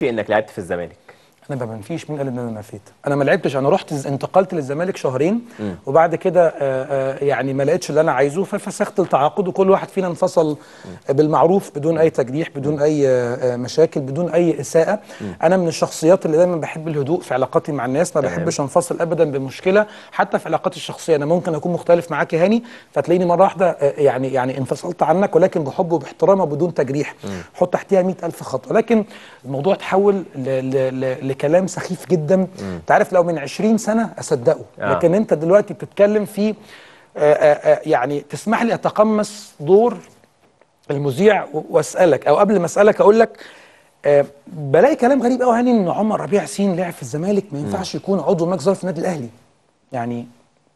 في انك لعبت في الزمالك. أنا ما بنفيش مين قال ان أنا نفيت أنا ما لعبتش أنا رحت انتقلت للزمالك شهرين وبعد كده آه، آه، يعني ما لقيتش اللي أنا عايزه ففسخت التعاقد وكل واحد فينا انفصل بالمعروف بدون أي تجريح بدون أي آه، مشاكل بدون أي إساءة. أنا من الشخصيات اللي دايما بحب الهدوء في علاقاتي مع الناس ما. بحبش أنفصل ابدا بمشكلة حتى في علاقاتي الشخصية. أنا ممكن أكون مختلف معاك يا هاني فتلاقيني مرة واحدة يعني يعني انفصلت عنك ولكن بحب وباحترام وبدون تجريح. حط تحتيها مئة ألف خط ولكن الموضوع تحول ل لكلام سخيف جدا. أنت عارف لو من 20 سنة أصدقه. آه. لكن أنت دلوقتي بتتكلم في آه، آه، آه، يعني تسمح لي أتقمص دور المذيع وأسألك أو قبل ما أسألك أقول لك بلاقي كلام غريب قوي هاني إن عمر ربيع سين لعب في الزمالك ما ينفعش يكون عضو مجلس في النادي الأهلي. يعني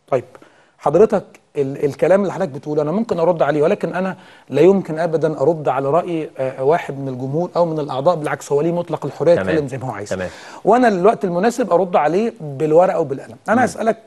طيب حضرتك ال الكلام اللي حضرتك بتقوله أنا ممكن أرد عليه ولكن أنا لا يمكن ابدا أرد على رأي آه، واحد من الجمهور أو من الأعضاء بالعكس هو ليه مطلق الحرية. يتكلم زي ما هو عايز. تمام. وأنا الوقت المناسب أرد عليه بالورقة وبالقلم. أنا اسالك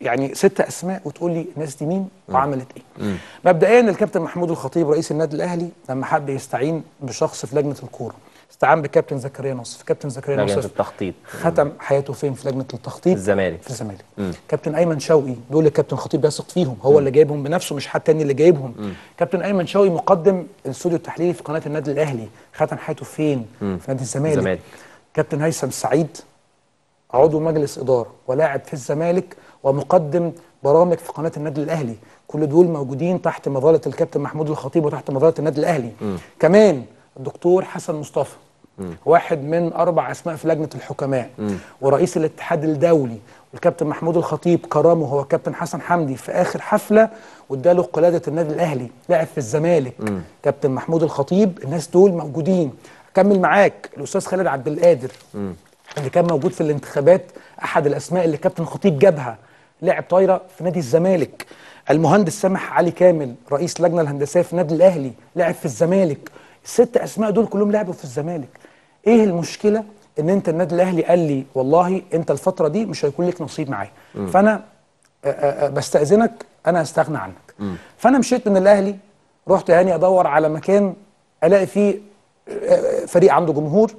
يعني ست أسماء وتقول لي الناس دي مين وعملت إيه. مبدئيا الكابتن محمود الخطيب رئيس النادي الأهلي لما حب يستعين بشخص في لجنة الكورة. استعان بكابتن زكريا نصف كابتن زكريا لجنه نصف التخطيط. ختم حياته فين؟ في لجنة التخطيط. الزمالك. في الزمالك. كابتن أيمن شوقي دول اللي كابتن خطيب بيثق فيهم هو اللي جايبهم بنفسه مش حد تاني اللي جايبهم. كابتن أيمن شوقي مقدم الاستوديو التحليلي في قناة النادي الأهلي. ختم حياته فين؟ في نادي الزمالك. الزمالك. كابتن هيثم سعيد عضو مجلس إدارة ولاعب في الزمالك ومقدم برامج في قناة النادي الأهلي. كل دول موجودين تحت مظلة الكابتن محمود الخطيب وتحت مظلة النادي الأهلي. كمان الدكتور حسن مصطفى واحد من أربع أسماء في لجنة الحكماء. ورئيس الاتحاد الدولي والكابتن محمود الخطيب كرمه هو كابتن حسن حمدي في آخر حفلة واداله قلادة النادي الأهلي لعب في الزمالك. كابتن محمود الخطيب الناس دول موجودين. أكمل معاك الأستاذ خالد عبد القادر اللي كان موجود في الانتخابات أحد الأسماء اللي كابتن خطيب جابها. لعب طايرة في نادي الزمالك. المهندس سامح علي كامل رئيس اللجنه الهندسية في النادي الأهلي لعب في الزمالك. الست أسماء دول كلهم لعبوا في الزمالك. إيه المشكلة؟ إن أنت النادي الأهلي قال لي والله أنت الفترة دي مش هيكون لك نصيب معايا. فأنا آه، آه، آه، بستأذنك أنا هستغنى عنك. فأنا مشيت من الأهلي رحت هاني أدور على مكان ألاقي فيه فريق عنده جمهور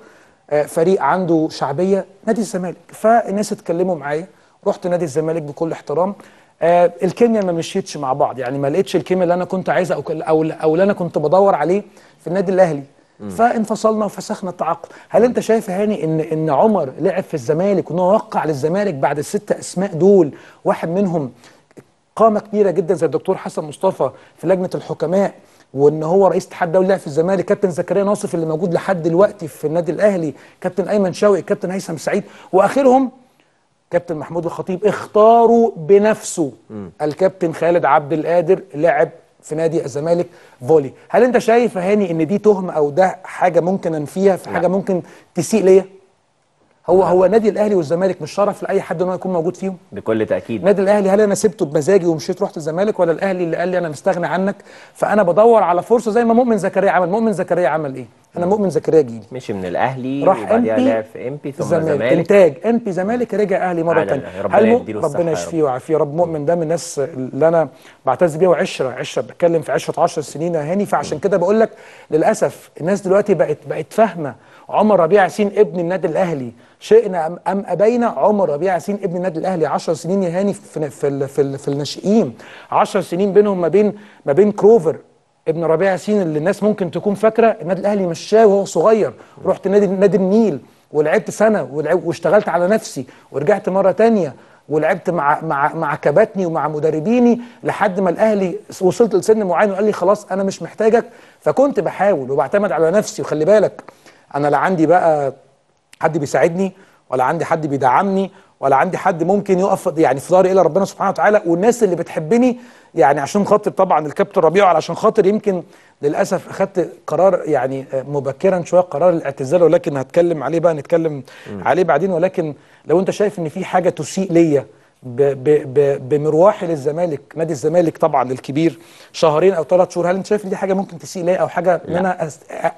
فريق عنده شعبية نادي الزمالك. فالناس اتكلموا معايا رحت نادي الزمالك بكل احترام. آه، الكيمياء ما مشيتش مع بعض. يعني ما لقيتش الكيمياء اللي أنا كنت عايزها أو أو أو اللي أنا كنت بدور عليه في النادي الأهلي. فانفصلنا وفسخنا التعاقد. هل أنت شايف يا هاني ان إن عمر لعب في الزمالك وان هو وقع للزمالك بعد الست أسماء دول واحد منهم قامة كبيرة جدا زي الدكتور حسن مصطفى في لجنة الحكماء وإن هو رئيس اتحاد دولي لعب في الزمالك كابتن زكريا ناصف اللي موجود لحد دلوقتي في النادي الأهلي كابتن أيمن شوقي كابتن هيثم سعيد وآخرهم كابتن محمود الخطيب اختاروا بنفسه. الكابتن خالد عبد القادر لعب في نادي الزمالك فولي. هل انت شايف هاني ان دي تهمه أو ده حاجة ممكن انفيها في حاجة ممكن تسيء ليا؟ هو هو نادي الأهلي والزمالك مش شرف لأي حد إن هو يكون موجود فيهم؟ بكل تأكيد. النادي الأهلي هل أنا سبته بمزاجي ومشيت رحت الزمالك ولا الأهلي اللي قال لي أنا مستغني عنك؟ فأنا بدور على فرصة زي ما مؤمن زكريا عمل. مؤمن زكريا عمل إيه؟ أنا مؤمن زكريا جيلي. مشي من الأهلي راح وبعديها لعب في امبي ثم الزمالك الزمالك إنتاج. امبي زمالك رجع أهلي مرة ثانية. ربنا يديله ربنا يشفيه ويعافيه؟ رب مؤمن. ده من الناس اللي أنا بعتز بيها وعشرة عشرة بتكلم في عشرة 10 سنين يا هاني. فعشان كده بقول لك للأسف الناس دلوقتي بقت بقت فاهمة عمر ربيع ياسين ابن النادي الأهلي. شئنا ام أم أبينا عمر ربيع ياسين ابن النادي الأهلي 10 سنين يا هاني في في في, في الناشئين. 10 سنين بينهم ما بين ما بين كروفر ابن ربيع ياسين اللي الناس ممكن تكون فاكرة. النادي الأهلي مشاه وهو صغير. رحت نادي نادي النيل ولعبت سنة ولعب واشتغلت على نفسي ورجعت مرة تانية ولعبت مع مع مع كباتني ومع مدربيني لحد ما الأهلي وصلت لسن معين وقال لي خلاص أنا مش محتاجك. فكنت بحاول وبعتمد على نفسي. وخلي بالك أنا لا عندي بقى حد بيساعدني ولا عندي حد بيدعمني ولا عندي حد ممكن يقف يعني في ظهري الا ربنا سبحانه وتعالى. والناس اللي بتحبني يعني عشان خاطر طبعا الكابتن ربيع وعلشان خاطر يمكن للأسف أخدت قرار يعني مبكرا شوية قرار الاعتزال ولكن هتكلم عليه بقى نتكلم عليه بعدين. ولكن لو أنت شايف إن في حاجة تسيء ليا بمروحي للزمالك نادي الزمالك طبعا الكبير شهرين أو ثلاث شهور هل أنت شايف إن دي حاجة ممكن تسيء ليا أو حاجة إن. أنا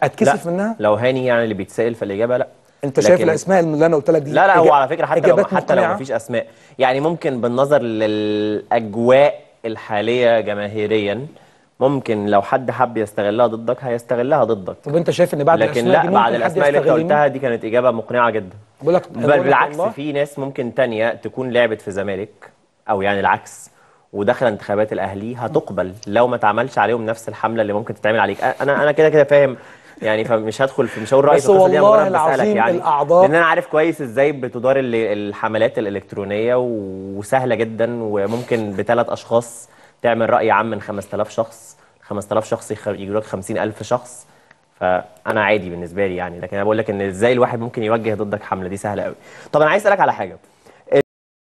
أتكسف لا. منها؟ لو هاني يعني اللي بيتسأل فالاجابه لا. انت شايف الأسماء اللي أنا قلت لك دي لا لا هو على فكرة حتى لو حتى لو؟ مفيش أسماء يعني ممكن بالنظر للأجواء الحالية جماهيريا ممكن لو حد حب يستغلها ضدك هيستغلها ضدك. طب أنت شايف إن بعد لكن الأسماء لا بعد الأسماء اللي أنت قلتها دي كانت إجابة مقنعة جدا. بقول لك بل بالعكس في ناس ممكن تانية تكون لعبت في زمالك أو يعني العكس وداخلة انتخابات الأهلي هتقبل لو ما اتعملش عليهم نفس الحملة اللي ممكن تتعمل عليك. أنا أنا كده كده فاهم يعني فمش هدخل في مش هقول رايي بس والله العظيم يعني. الأعضاء- لأن أنا عارف كويس إزاي بتدار ال- الحملات الإلكترونية وسهلة جدا وممكن بثلاث أشخاص تعمل رأي عام من 5000 شخص 5000 شخص يجيب لك 50000 شخص. فأنا عادي بالنسبة لي يعني لكن أنا بقول لك إن إزاي الواحد ممكن يوجه ضدك حملة دي سهلة قوي طب أنا عايز أسألك على حاجة.